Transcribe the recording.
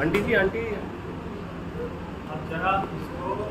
Aunty जी aunty. आप जरा इसको